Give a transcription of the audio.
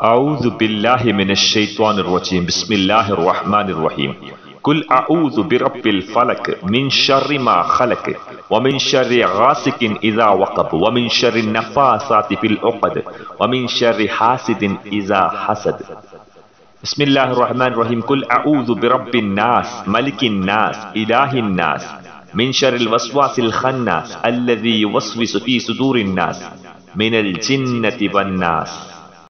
أعوذ بالله من الشيطان الرجيم. بسم الله الرحمن الرحيم. قل أعوذ برب الفلك من شر ما خلق ومن شر غاسق إذا وقب ومن شر النفاثات في العقد ومن شر حاسد إذا حسد. بسم الله الرحمن الرحيم. قل أعوذ برب الناس ملك الناس إله الناس من شر الوسواس الخناس الذي يوسوس في صدور الناس من الجنة والناس.